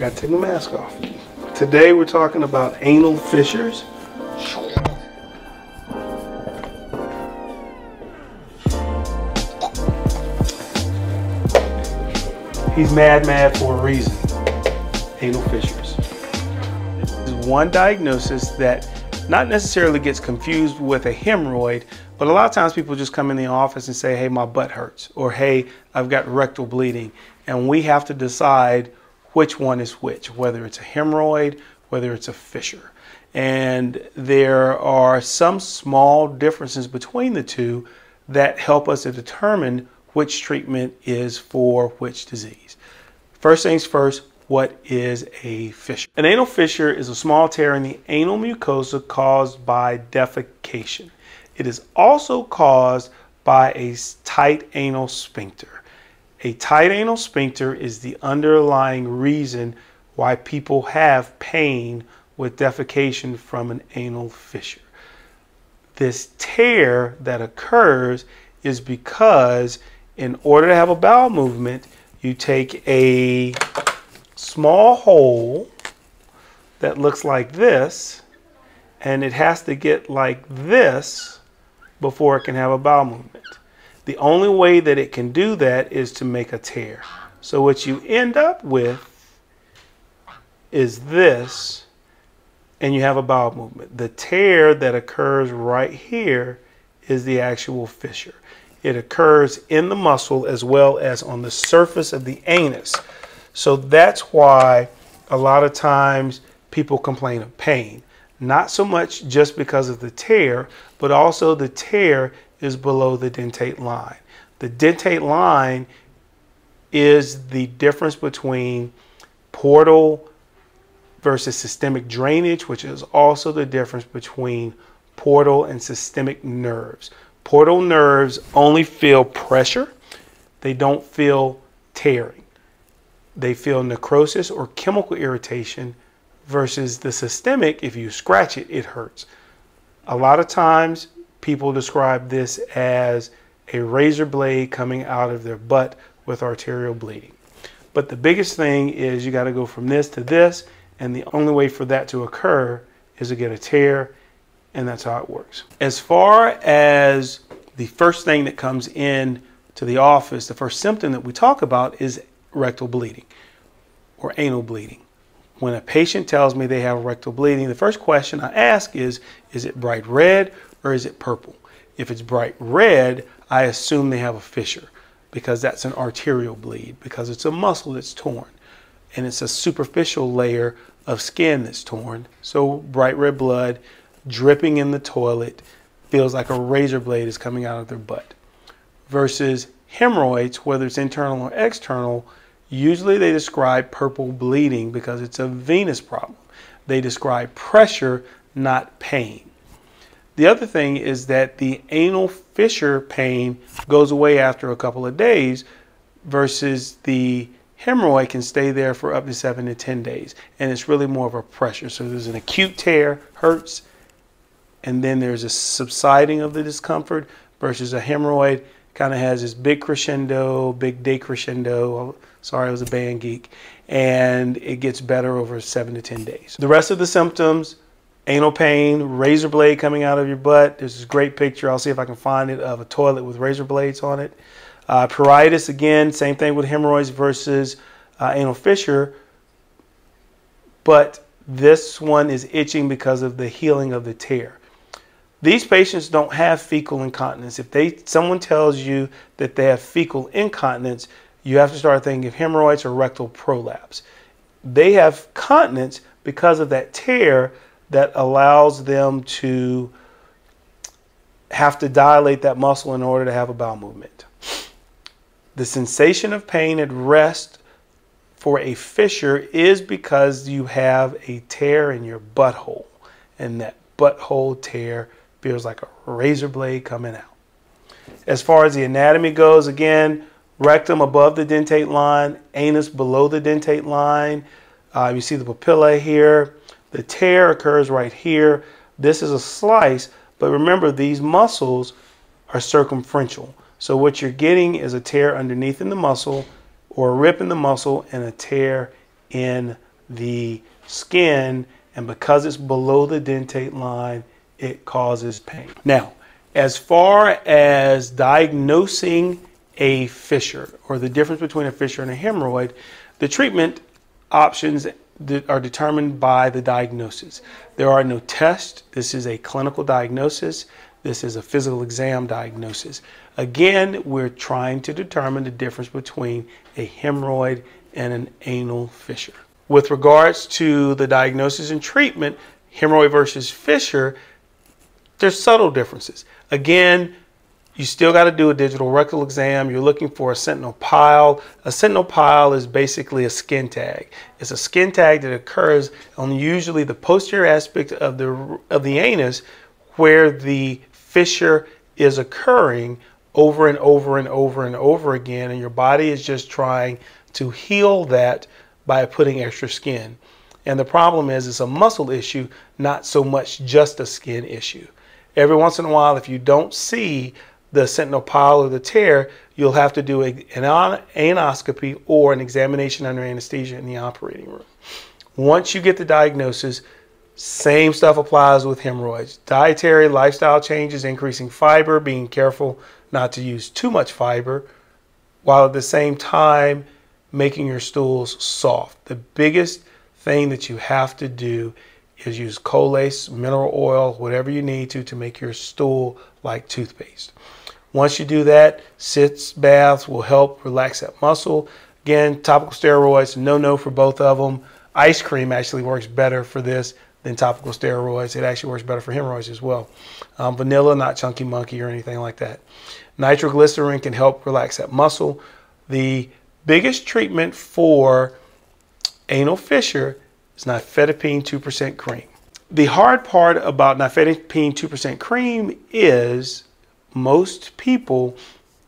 Got to take my mask off. Today we're talking about anal fissures. He's mad, mad for a reason. Anal fissures. This is one diagnosis that not necessarily gets confused with a hemorrhoid, but a lot of times people just come in the office and say, hey, my butt hurts, or hey, I've got rectal bleeding. And we have to decide which one is which, whether it's a hemorrhoid, whether it's a fissure. And there are some small differences between the two that help us to determine which treatment is for which disease. First things first, what is a fissure? An anal fissure is a small tear in the anal mucosa caused by defecation. It is also caused by a tight anal sphincter. A tight anal sphincter is the underlying reason why people have pain with defecation from an anal fissure. This tear that occurs is because in order to have a bowel movement, you take a small hole that looks like this, and it has to get like this before it can have a bowel movement. The only way that it can do that is to make a tear. So what you end up with is this, and you have a bowel movement. The tear that occurs right here is the actual fissure. It occurs in the muscle as well as on the surface of the anus. So that's why a lot of times people complain of pain. Not so much just because of the tear, but also the tear is below the dentate line. The dentate line is the difference between portal versus systemic drainage, which is also the difference between portal and systemic nerves. Portal nerves only feel pressure, they don't feel tearing they feel necrosis or chemical irritation versus the systemic, if you scratch it, it hurts. A lot of times people describe this as a razor blade coming out of their butt with arterial bleeding. But the biggest thing is you got to go from this to this, and the only way for that to occur is to get a tear, and that's how it works. As far as the first thing that comes in to the office, the first symptom that we talk about is rectal bleeding or anal bleeding. When a patient tells me they have rectal bleeding, the first question I ask is, is it bright red or is it purple? If it's bright red, I assume they have a fissure because that's an arterial bleed because it's a muscle that's torn and it's a superficial layer of skin that's torn. So bright red blood dripping in the toilet feels like a razor blade is coming out of their butt versus hemorrhoids, whether it's internal or external, Usually they describe purple bleeding because it's a venous problem. They describe pressure, not pain. The other thing is that the anal fissure pain goes away after a couple of days versus the hemorrhoid can stay there for up to seven to 10 days. And it's really more of a pressure. So there's an acute tear, hurts, and then there's a subsiding of the discomfort versus a hemorrhoid kind of has this big crescendo, big decrescendo. Oh, sorry, I was a band geek. And it gets better over seven to 10 days. The rest of the symptoms, anal pain, razor blade coming out of your butt. There's this great picture. I'll see if I can find it of a toilet with razor blades on it. Uh, pruritus, again, same thing with hemorrhoids versus uh, anal fissure. But this one is itching because of the healing of the tear. These patients don't have fecal incontinence. If they someone tells you that they have fecal incontinence, you have to start thinking of hemorrhoids or rectal prolapse. They have continence because of that tear that allows them to have to dilate that muscle in order to have a bowel movement. The sensation of pain at rest for a fissure is because you have a tear in your butthole, and that butthole tear feels like a razor blade coming out. As far as the anatomy goes, again, rectum above the dentate line, anus below the dentate line. Uh, you see the papilla here. The tear occurs right here. This is a slice, but remember these muscles are circumferential. So what you're getting is a tear underneath in the muscle or a rip in the muscle and a tear in the skin, and because it's below the dentate line, it causes pain. Now, as far as diagnosing a fissure or the difference between a fissure and a hemorrhoid, the treatment options are determined by the diagnosis. There are no tests. This is a clinical diagnosis. This is a physical exam diagnosis. Again, we're trying to determine the difference between a hemorrhoid and an anal fissure. With regards to the diagnosis and treatment, hemorrhoid versus fissure, there's subtle differences. Again, you still got to do a digital rectal exam. You're looking for a sentinel pile. A sentinel pile is basically a skin tag. It's a skin tag that occurs on usually the posterior aspect of the of the anus where the fissure is occurring over and over and over and over again and your body is just trying to heal that by putting extra skin. And the problem is it's a muscle issue, not so much just a skin issue. Every once in a while, if you don't see the sentinel pile or the tear, you'll have to do an anoscopy or an examination under anesthesia in the operating room. Once you get the diagnosis, same stuff applies with hemorrhoids. Dietary lifestyle changes, increasing fiber, being careful not to use too much fiber, while at the same time making your stools soft. The biggest thing that you have to do is use Colace, mineral oil, whatever you need to to make your stool like toothpaste. Once you do that, sitz baths will help relax that muscle. Again, topical steroids, no no for both of them. Ice cream actually works better for this than topical steroids. It actually works better for hemorrhoids as well. Um, vanilla, not chunky monkey or anything like that. Nitroglycerin can help relax that muscle. The biggest treatment for anal fissure is nifedipine 2% cream. The hard part about nifedipine 2% cream is most people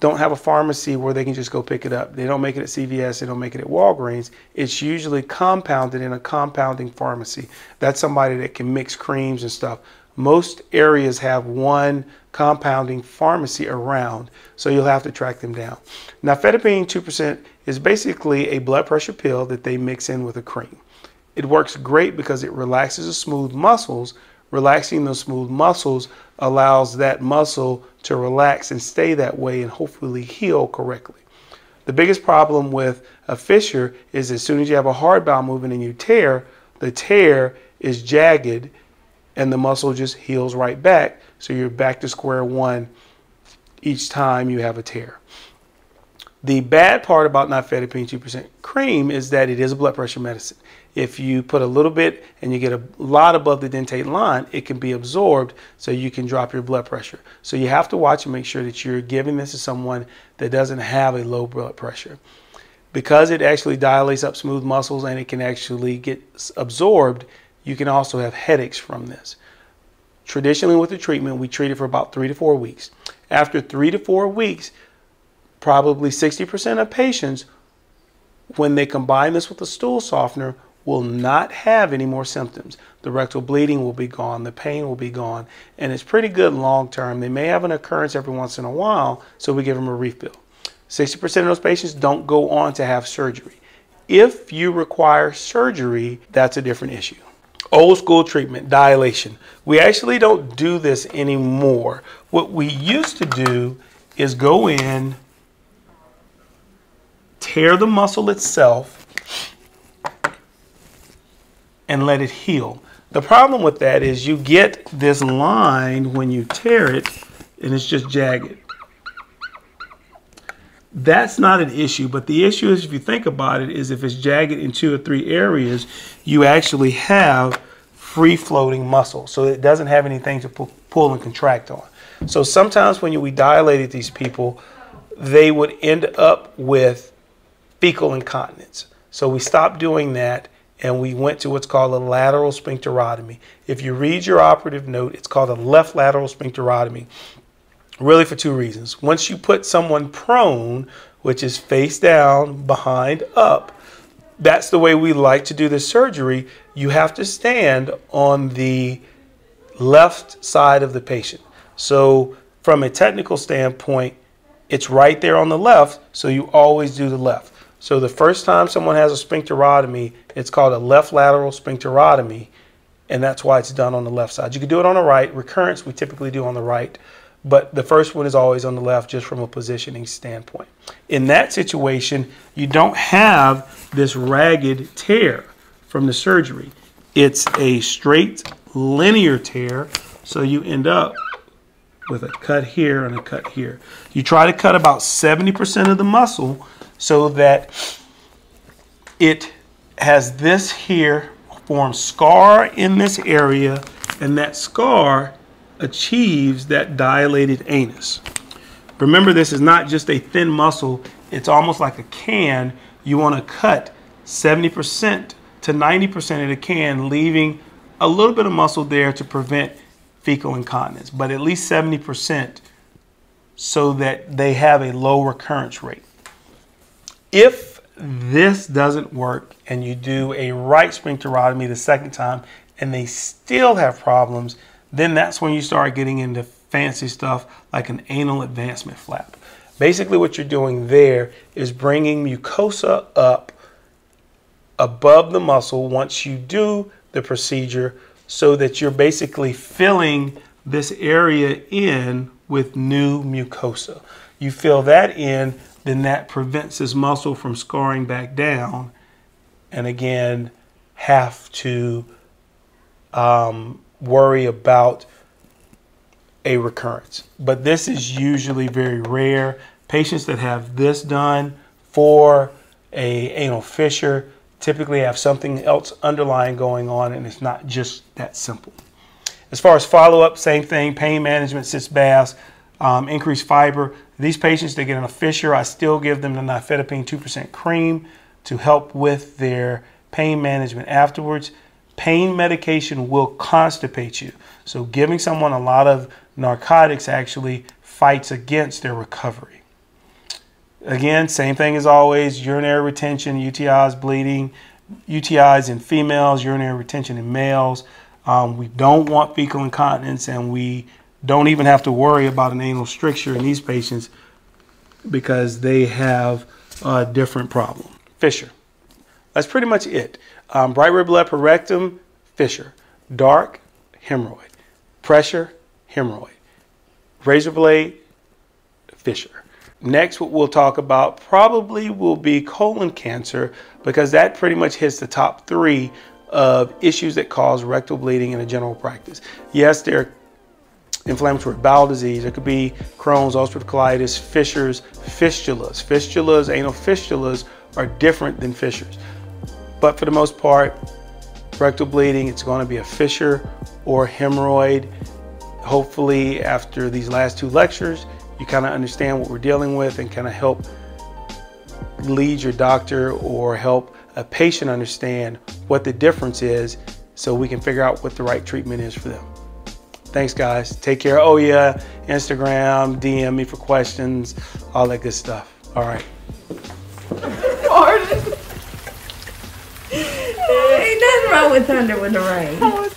don't have a pharmacy where they can just go pick it up. They don't make it at CVS, they don't make it at Walgreens. It's usually compounded in a compounding pharmacy. That's somebody that can mix creams and stuff. Most areas have one compounding pharmacy around, so you'll have to track them down. Nifedipine 2% is basically a blood pressure pill that they mix in with a cream. It works great because it relaxes the smooth muscles. Relaxing those smooth muscles allows that muscle to relax and stay that way and hopefully heal correctly. The biggest problem with a fissure is as soon as you have a hard bowel movement and you tear, the tear is jagged and the muscle just heals right back. So you're back to square one each time you have a tear. The bad part about nifedipine 2% cream is that it is a blood pressure medicine. If you put a little bit and you get a lot above the dentate line, it can be absorbed so you can drop your blood pressure. So you have to watch and make sure that you're giving this to someone that doesn't have a low blood pressure. Because it actually dilates up smooth muscles and it can actually get absorbed, you can also have headaches from this. Traditionally, with the treatment, we treat it for about three to four weeks. After three to four weeks, probably 60% of patients, when they combine this with a stool softener, will not have any more symptoms. The rectal bleeding will be gone, the pain will be gone, and it's pretty good long term. They may have an occurrence every once in a while, so we give them a refill. 60% of those patients don't go on to have surgery. If you require surgery, that's a different issue. Old school treatment, dilation. We actually don't do this anymore. What we used to do is go in, tear the muscle itself, and let it heal. The problem with that is you get this line when you tear it and it's just jagged. That's not an issue, but the issue is if you think about it is if it's jagged in two or three areas, you actually have free floating muscle. So it doesn't have anything to pull and contract on. So sometimes when we dilated these people, they would end up with fecal incontinence. So we stopped doing that and we went to what's called a lateral sphincterotomy. If you read your operative note, it's called a left lateral sphincterotomy, really for two reasons. Once you put someone prone, which is face down, behind up, that's the way we like to do the surgery. You have to stand on the left side of the patient. So, from a technical standpoint, it's right there on the left, so you always do the left. So the first time someone has a sphincterotomy, it's called a left lateral sphincterotomy, and that's why it's done on the left side. You can do it on the right. Recurrence we typically do on the right, but the first one is always on the left just from a positioning standpoint. In that situation, you don't have this ragged tear from the surgery. It's a straight linear tear, so you end up with a cut here and a cut here. You try to cut about 70% of the muscle so that it has this here form scar in this area and that scar achieves that dilated anus. Remember this is not just a thin muscle, it's almost like a can. You want to cut 70% to 90% of the can, leaving a little bit of muscle there to prevent fecal incontinence, but at least 70% so that they have a low recurrence rate. If this doesn't work and you do a right sphincterotomy the second time and they still have problems, then that's when you start getting into fancy stuff like an anal advancement flap. Basically what you're doing there is bringing mucosa up above the muscle once you do the procedure so that you're basically filling this area in with new mucosa. You fill that in, then that prevents this muscle from scarring back down and again have to um, worry about a recurrence. But this is usually very rare. Patients that have this done for a anal fissure typically have something else underlying going on and it's not just that simple. As far as follow-up, same thing, pain management, sitz baths, um, increased fiber. These patients they get in a fissure, I still give them the nifedipine 2% cream to help with their pain management afterwards. Pain medication will constipate you. So giving someone a lot of narcotics actually fights against their recovery. Again, same thing as always, urinary retention, UTIs, bleeding, UTIs in females, urinary retention in males. Um, we don't want fecal incontinence and we don't even have to worry about an anal stricture in these patients because they have a different problem. Fissure. That's pretty much it. Um, bright red blood per rectum, fissure. Dark, hemorrhoid. Pressure, hemorrhoid. Razor blade, fissure. Next, what we'll talk about probably will be colon cancer because that pretty much hits the top three of issues that cause rectal bleeding in a general practice. Yes, there are inflammatory bowel disease. It could be Crohn's, ulcerative colitis, fissures, fistulas. Fistulas, anal fistulas are different than fissures. But for the most part, rectal bleeding, it's going to be a fissure or hemorrhoid. Hopefully, after these last two lectures, you kind of understand what we're dealing with and kind of help lead your doctor or help a patient understand what the difference is so we can figure out what the right treatment is for them. Thanks, guys. Take care. Oh, yeah, Instagram, DM me for questions, all that good stuff. All right. Ain't nothing wrong with thunder with the rain.